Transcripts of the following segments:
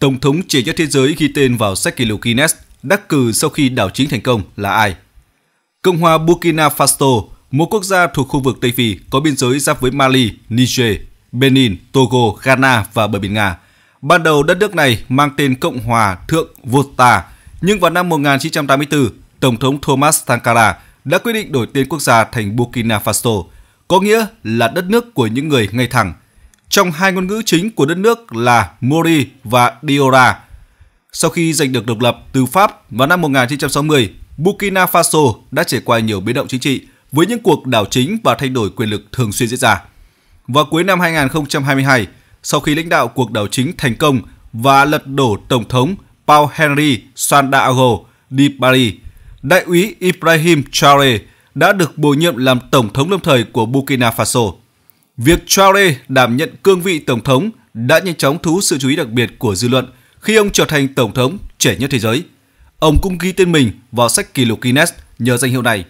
Tổng thống trẻ nhất thế giới ghi tên vào sách kỷ lục Guinness đắc cử sau khi đảo chính thành công là ai? Cộng hòa Burkina Faso, một quốc gia thuộc khu vực Tây Phi có biên giới giáp với Mali, Niger, Benin, Togo, Ghana và bờ biển Nga. Ban đầu đất nước này mang tên Cộng hòa Thượng Volta, nhưng vào năm 1984, Tổng thống Thomas Sankara đã quyết định đổi tên quốc gia thành Burkina Faso, có nghĩa là đất nước của những người ngay thẳng. Trong hai ngôn ngữ chính của đất nước là Mori và Diora. Sau khi giành được độc lập từ Pháp vào năm 1960, Burkina Faso đã trải qua nhiều biến động chính trị với những cuộc đảo chính và thay đổi quyền lực thường xuyên diễn ra. Vào cuối năm 2022, sau khi lãnh đạo cuộc đảo chính thành công và lật đổ Tổng thống Paul Henry Sandaogo Di Paris, Đại úy Ibrahim Traore đã được bổ nhiệm làm Tổng thống lâm thời của Burkina Faso. Việc Traore đảm nhận cương vị Tổng thống đã nhanh chóng thu hút sự chú ý đặc biệt của dư luận khi ông trở thành Tổng thống trẻ nhất thế giới. Ông cũng ghi tên mình vào sách kỷ lục Guinness nhờ danh hiệu này.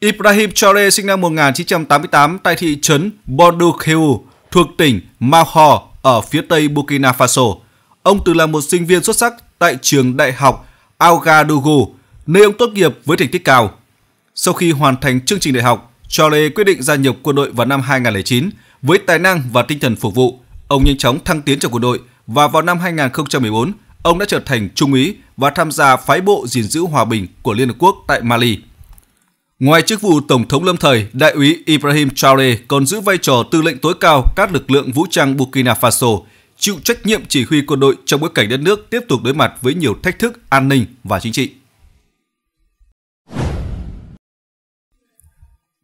Ibrahim Traore sinh năm 1988 tại thị trấn Bordeaux thuộc tỉnh Mahor ở phía tây Burkina Faso. Ông từng là một sinh viên xuất sắc tại trường đại học Ouagadougou, nơi ông tốt nghiệp với thành tích cao. Sau khi hoàn thành chương trình đại học, Traore quyết định gia nhập quân đội vào năm 2009 với tài năng và tinh thần phục vụ. Ông nhanh chóng thăng tiến trong quân đội và vào năm 2014, ông đã trở thành trung úy và tham gia phái bộ gìn giữ hòa bình của Liên Hợp Quốc tại Mali. Ngoài chức vụ Tổng thống lâm thời, Đại úy Ibrahim Traore còn giữ vai trò tư lệnh tối cao các lực lượng vũ trang Burkina Faso, chịu trách nhiệm chỉ huy quân đội trong bối cảnh đất nước tiếp tục đối mặt với nhiều thách thức an ninh và chính trị.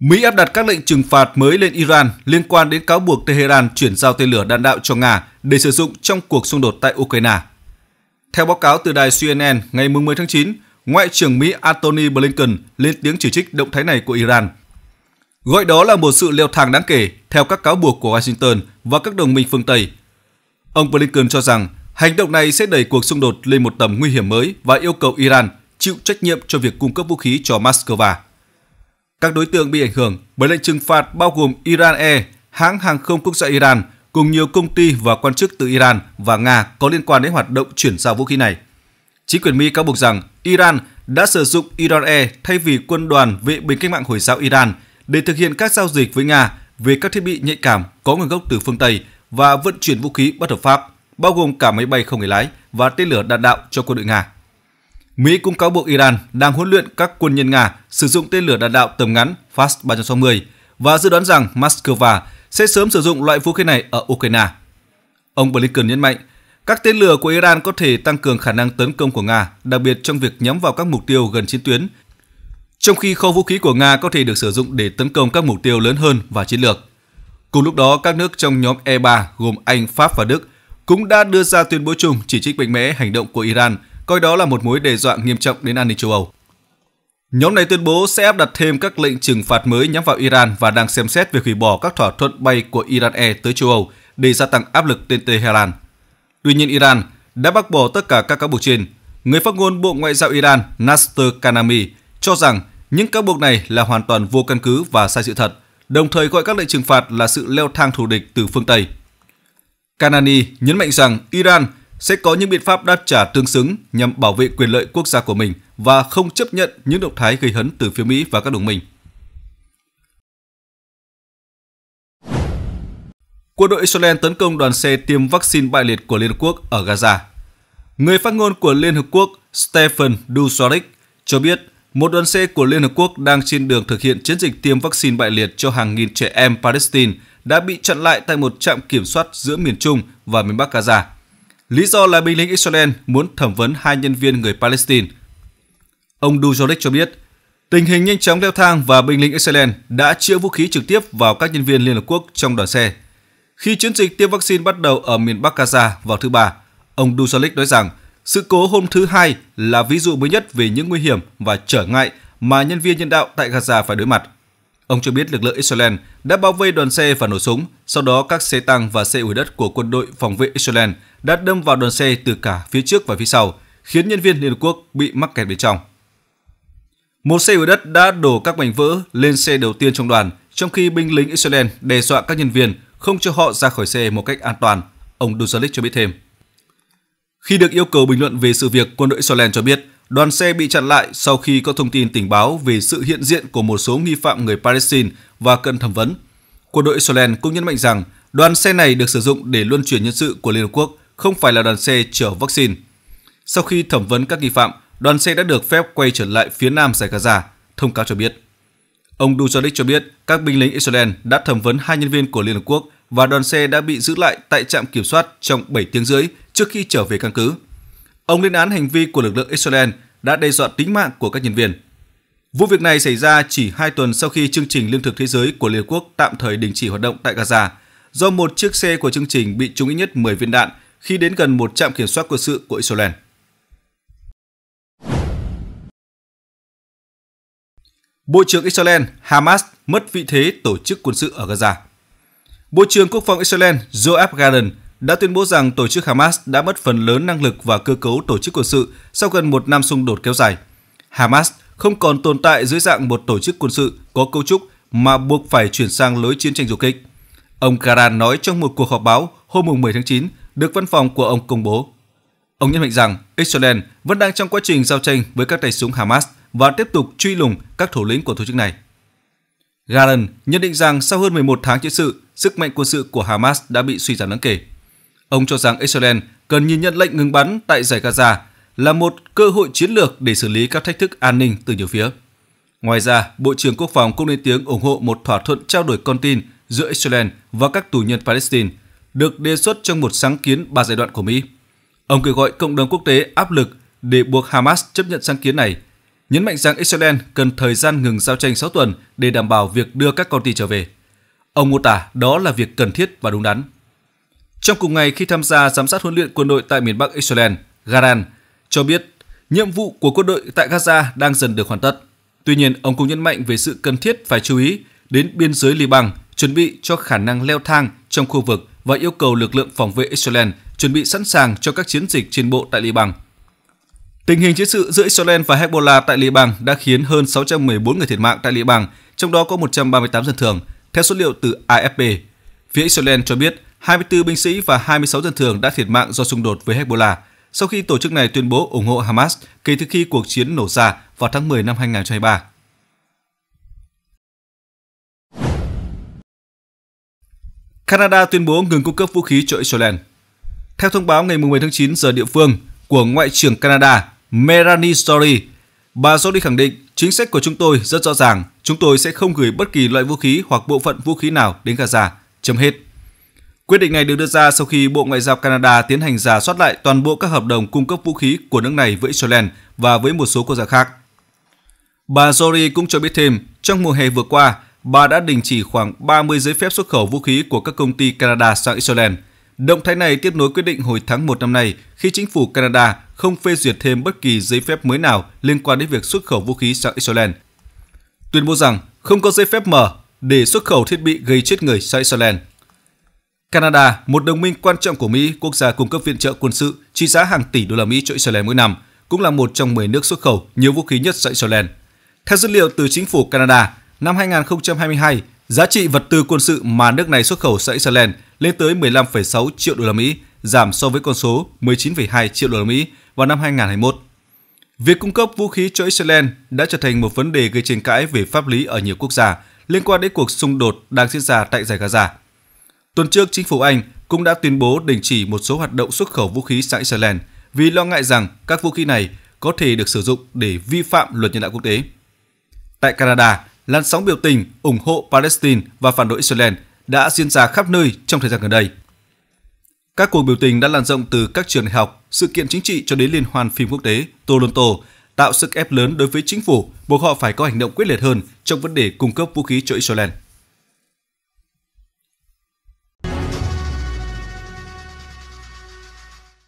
Mỹ áp đặt các lệnh trừng phạt mới lên Iran liên quan đến cáo buộc Tehran chuyển giao tên lửa đạn đạo cho Nga để sử dụng trong cuộc xung đột tại Ukraine. Theo báo cáo từ đài CNN ngày 10 tháng 9, Ngoại trưởng Mỹ Antony Blinken lên tiếng chỉ trích động thái này của Iran. Gọi đó là một sự leo thang đáng kể theo các cáo buộc của Washington và các đồng minh phương Tây. Ông Blinken cho rằng hành động này sẽ đẩy cuộc xung đột lên một tầm nguy hiểm mới và yêu cầu Iran chịu trách nhiệm cho việc cung cấp vũ khí cho Moscow. Các đối tượng bị ảnh hưởng bởi lệnh trừng phạt bao gồm Iran Air, hãng hàng không quốc gia Iran, cùng nhiều công ty và quan chức từ Iran và Nga có liên quan đến hoạt động chuyển giao vũ khí này. Chính quyền Mỹ cáo buộc rằng Iran đã sử dụng Iran Air thay vì quân đoàn vệ binh cách mạng Hồi giáo Iran để thực hiện các giao dịch với Nga về các thiết bị nhạy cảm có nguồn gốc từ phương Tây và vận chuyển vũ khí bất hợp pháp, bao gồm cả máy bay không người lái và tên lửa đạn đạo cho quân đội Nga. Mỹ cũng cáo buộc Iran đang huấn luyện các quân nhân Nga sử dụng tên lửa đạn đạo tầm ngắn Fast 360 và dự đoán rằng Moscow sẽ sớm sử dụng loại vũ khí này ở Ukraine. Ông Blinken nhấn mạnh, các tên lửa của Iran có thể tăng cường khả năng tấn công của Nga, đặc biệt trong việc nhắm vào các mục tiêu gần chiến tuyến, trong khi kho vũ khí của Nga có thể được sử dụng để tấn công các mục tiêu lớn hơn và chiến lược. Cùng lúc đó, các nước trong nhóm E3 gồm Anh, Pháp và Đức cũng đã đưa ra tuyên bố chung chỉ trích mạnh mẽ hành động của Iran – coi đó là một mối đe dọa nghiêm trọng đến an ninh châu Âu. Nhóm này tuyên bố sẽ áp đặt thêm các lệnh trừng phạt mới nhắm vào Iran và đang xem xét việc hủy bỏ các thỏa thuận bay của Iran Air tới châu Âu để gia tăng áp lực lên Tehran. Tuy nhiên Iran đã bác bỏ tất cả các cáo buộc trên. Người phát ngôn Bộ Ngoại giao Iran Nasser Kanami cho rằng những cáo buộc này là hoàn toàn vô căn cứ và sai sự thật, đồng thời gọi các lệnh trừng phạt là sự leo thang thù địch từ phương Tây. Kanani nhấn mạnh rằng Iran sẽ có những biện pháp đáp trả tương xứng nhằm bảo vệ quyền lợi quốc gia của mình và không chấp nhận những động thái gây hấn từ phía Mỹ và các đồng minh. Quân đội Israel tấn công đoàn xe tiêm vaccine bại liệt của Liên Hợp Quốc ở Gaza. Người phát ngôn của Liên Hợp Quốc Stephen Dujarric cho biết một đoàn xe của Liên Hợp Quốc đang trên đường thực hiện chiến dịch tiêm vaccine bại liệt cho hàng nghìn trẻ em Palestine đã bị chặn lại tại một trạm kiểm soát giữa miền Trung và miền Bắc Gaza. Lý do là binh lính Israel muốn thẩm vấn hai nhân viên người Palestine. Ông Dujorik cho biết, tình hình nhanh chóng leo thang và binh lính Israel đã chĩa vũ khí trực tiếp vào các nhân viên Liên Hợp Quốc trong đoàn xe. Khi chiến dịch tiêm vaccine bắt đầu ở miền Bắc Gaza vào thứ Ba, ông Dujorik nói rằng sự cố hôm thứ Hai là ví dụ mới nhất về những nguy hiểm và trở ngại mà nhân viên nhân đạo tại Gaza phải đối mặt. Ông cho biết lực lượng Israel đã bao vây đoàn xe và nổ súng, sau đó các xe tăng và xe ủi đất của quân đội phòng vệ Israel đã đâm vào đoàn xe từ cả phía trước và phía sau, khiến nhân viên Liên Hợp Quốc bị mắc kẹt bên trong. Một xe ủi đất đã đổ các mảnh vỡ lên xe đầu tiên trong đoàn, trong khi binh lính Israel đe dọa các nhân viên không cho họ ra khỏi xe một cách an toàn, ông Duzalik cho biết thêm. Khi được yêu cầu bình luận về sự việc, quân đội Israel cho biết đoàn xe bị chặn lại sau khi có thông tin tình báo về sự hiện diện của một số nghi phạm người Palestine và cần thẩm vấn. Quân đội Israel cũng nhấn mạnh rằng đoàn xe này được sử dụng để luân chuyển nhân sự của Liên Hợp Quốc, không phải là đoàn xe chở vaccine. Sau khi thẩm vấn các nghi phạm, đoàn xe đã được phép quay trở lại phía nam giải Gaza, thông cáo cho biết. Ông Dujarik cho biết các binh lính Israel đã thẩm vấn hai nhân viên của Liên Hợp Quốc và đoàn xe đã bị giữ lại tại trạm kiểm soát trong 7 tiếng rưỡi trước khi trở về căn cứ. Ông lên án hành vi của lực lượng Israel đã đe dọa tính mạng của các nhân viên. Vụ việc này xảy ra chỉ hai tuần sau khi chương trình lương thực thế giới của Liên Hợp Quốc tạm thời đình chỉ hoạt động tại Gaza, do một chiếc xe của chương trình bị trúng ít nhất 10 viên đạn khi đến gần một trạm kiểm soát quân sự của Israel. Bộ trưởng Israel Hamas mất vị thế tổ chức quân sự ở Gaza. Bộ trưởng Quốc phòng Israel Joab Gallant đã tuyên bố rằng tổ chức Hamas đã mất phần lớn năng lực và cơ cấu tổ chức quân sự sau gần một năm xung đột kéo dài. Hamas không còn tồn tại dưới dạng một tổ chức quân sự có cấu trúc mà buộc phải chuyển sang lối chiến tranh du kích. Ông Karan nói trong một cuộc họp báo hôm 10 tháng 9 được văn phòng của ông công bố. Ông nhấn mạnh rằng Israel vẫn đang trong quá trình giao tranh với các tay súng Hamas và tiếp tục truy lùng các thủ lĩnh của tổ chức này. Garan nhận định rằng sau hơn 11 tháng chiến sự, sức mạnh quân sự của Hamas đã bị suy giảm đáng kể. Ông cho rằng Israel cần nhìn nhận lệnh ngừng bắn tại giải Gaza là một cơ hội chiến lược để xử lý các thách thức an ninh từ nhiều phía. Ngoài ra, Bộ trưởng Quốc phòng cũng lên tiếng ủng hộ một thỏa thuận trao đổi con tin giữa Israel và các tù nhân Palestine, được đề xuất trong một sáng kiến ba giai đoạn của Mỹ. Ông kêu gọi cộng đồng quốc tế áp lực để buộc Hamas chấp nhận sáng kiến này, nhấn mạnh rằng Israel cần thời gian ngừng giao tranh 6 tuần để đảm bảo việc đưa các con tin trở về. Ông mô tả đó là việc cần thiết và đúng đắn. Trong cùng ngày khi tham gia giám sát huấn luyện quân đội tại miền Bắc Israel, Garan cho biết nhiệm vụ của quân đội tại Gaza đang dần được hoàn tất. Tuy nhiên, ông cũng nhấn mạnh về sự cần thiết phải chú ý đến biên giới Liban, chuẩn bị cho khả năng leo thang trong khu vực và yêu cầu lực lượng phòng vệ Israel chuẩn bị sẵn sàng cho các chiến dịch trên bộ tại Liban. Tình hình chiến sự giữa Israel và Hezbollah tại Liban đã khiến hơn 614 người thiệt mạng tại Liban, trong đó có 138 dân thường, theo số liệu từ AFP. Phía Israel cho biết 24 binh sĩ và 26 dân thường đã thiệt mạng do xung đột với Hezbollah sau khi tổ chức này tuyên bố ủng hộ Hamas kể từ khi cuộc chiến nổ ra vào tháng 10 năm 2023. Canada tuyên bố ngừng cung cấp vũ khí cho Israel. Theo thông báo ngày 10 tháng 9 giờ địa phương của Ngoại trưởng Canada Melanie Story, bà Jody khẳng định chính sách của chúng tôi rất rõ ràng, chúng tôi sẽ không gửi bất kỳ loại vũ khí hoặc bộ phận vũ khí nào đến Gaza. Chấm hết. Quyết định này được đưa ra sau khi Bộ Ngoại giao Canada tiến hành giả soát lại toàn bộ các hợp đồng cung cấp vũ khí của nước này với Israel và với một số quốc gia khác. Bà Jory cũng cho biết thêm, trong mùa hè vừa qua, bà đã đình chỉ khoảng 30 giấy phép xuất khẩu vũ khí của các công ty Canada sang Israel. Động thái này tiếp nối quyết định hồi tháng 1 năm nay khi chính phủ Canada không phê duyệt thêm bất kỳ giấy phép mới nào liên quan đến việc xuất khẩu vũ khí sang Israel. Tuyên bố rằng không có giấy phép mở để xuất khẩu thiết bị gây chết người sang Israel. Canada, một đồng minh quan trọng của Mỹ, quốc gia cung cấp viện trợ quân sự trị giá hàng tỷ đô la Mỹ cho Israel mỗi năm, cũng là một trong 10 nước xuất khẩu nhiều vũ khí nhất sang Israel. Theo dữ liệu từ chính phủ Canada, năm 2022, giá trị vật tư quân sự mà nước này xuất khẩu sang Israel lên tới 15,6 triệu đô la Mỹ, giảm so với con số 19,2 triệu đô la Mỹ vào năm 2021. Việc cung cấp vũ khí cho Israel đã trở thành một vấn đề gây tranh cãi về pháp lý ở nhiều quốc gia liên quan đến cuộc xung đột đang diễn ra tại giải Gaza. Tuần trước, chính phủ Anh cũng đã tuyên bố đình chỉ một số hoạt động xuất khẩu vũ khí sang Israel vì lo ngại rằng các vũ khí này có thể được sử dụng để vi phạm luật nhân đạo quốc tế. Tại Canada, làn sóng biểu tình ủng hộ Palestine và phản đối Israel đã diễn ra khắp nơi trong thời gian gần đây. Các cuộc biểu tình đã lan rộng từ các trường đại học, sự kiện chính trị cho đến liên hoan phim quốc tế Toronto, tạo sức ép lớn đối với chính phủ buộc họ phải có hành động quyết liệt hơn trong vấn đề cung cấp vũ khí cho Israel.